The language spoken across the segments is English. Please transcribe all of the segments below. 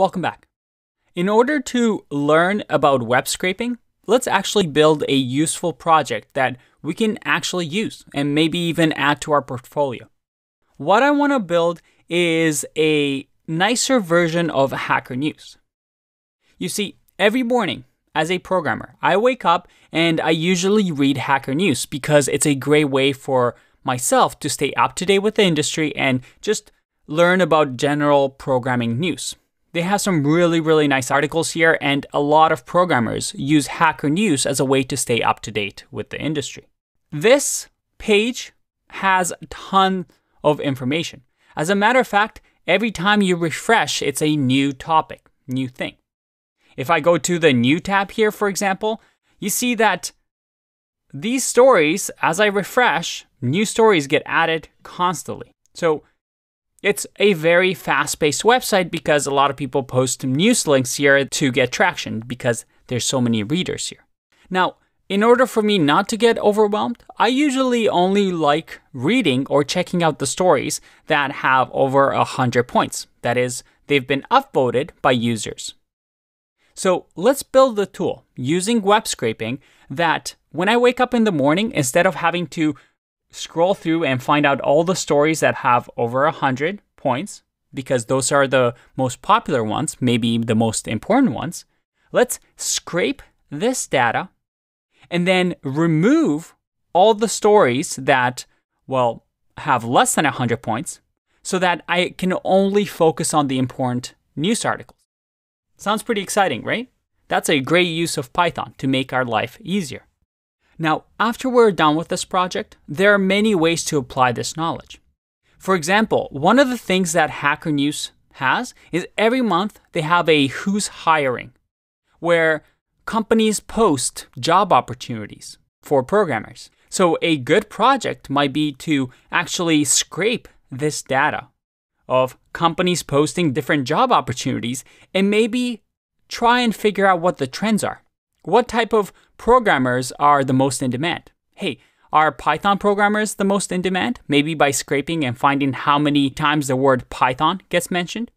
Welcome back. In order to learn about web scraping, let's actually build a useful project that we can actually use and maybe even add to our portfolio. What I want to build is a nicer version of Hacker News. You see, every morning as a programmer, I wake up and I usually read Hacker News because it's a great way for myself to stay up to date with the industry and just learn about general programming news. They have some really, really nice articles here, and a lot of programmers use Hacker News as a way to stay up to date with the industry. This page has a ton of information. As a matter of fact, every time you refresh, it's a new topic, new thing. If I go to the new tab here, for example, you see that these stories, as I refresh, new stories get added constantly. So it's a very fast paced website because a lot of people post news links here to get traction because there's so many readers here. Now, in order for me not to get overwhelmed, I usually only like reading or checking out the stories that have over 100 points. That is, they've been upvoted by users. So let's build a tool using web scraping that when I wake up in the morning, instead of having to scroll through and find out all the stories that have over 100 points, because those are the most popular ones, maybe the most important ones, let's scrape this data and then remove all the stories that, well, have less than 100 points so that I can only focus on the important news articles. Sounds pretty exciting, right? That's a great use of Python to make our life easier. Now, after we're done with this project, there are many ways to apply this knowledge. For example, one of the things that Hacker News has is every month they have a Who's Hiring, where companies post job opportunities for programmers. So, a good project might be to actually scrape this data of companies posting different job opportunities and maybe try and figure out what the trends are. What type of programmers are the most in demand? Hey, are Python programmers the most in demand? Maybe by scraping and finding how many times the word Python gets mentioned?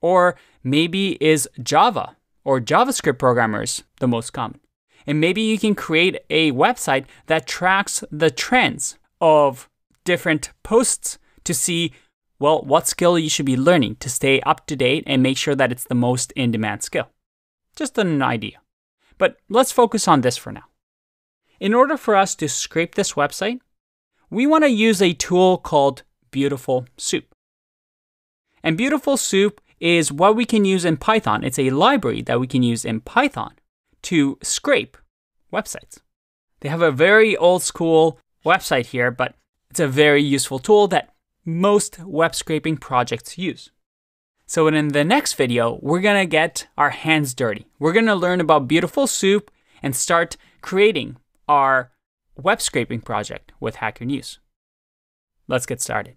Or maybe is Java or JavaScript programmers the most common? And maybe you can create a website that tracks the trends of different posts to see, well, what skill you should be learning to stay up to date and make sure that it's the most in demand skill. Just an idea. But let's focus on this for now. In order for us to scrape this website, we want to use a tool called Beautiful Soup. And Beautiful Soup is what we can use in Python. It's a library that we can use in Python to scrape websites. They have a very old school website here, but it's a very useful tool that most web scraping projects use. So in the next video, we're gonna get our hands dirty. We're gonna learn about Beautiful Soup and start creating our web scraping project with Hacker News. Let's get started.